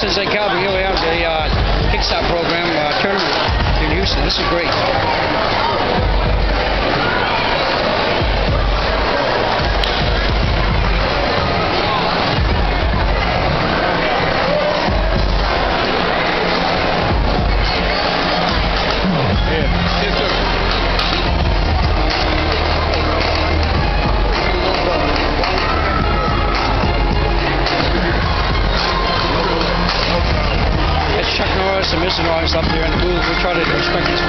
Houston St. Calvin. Here we have the uh, Kickstart program uh, tournament in Houston. This is great. That's Chuck Norris and up there in the booth. We try to respect his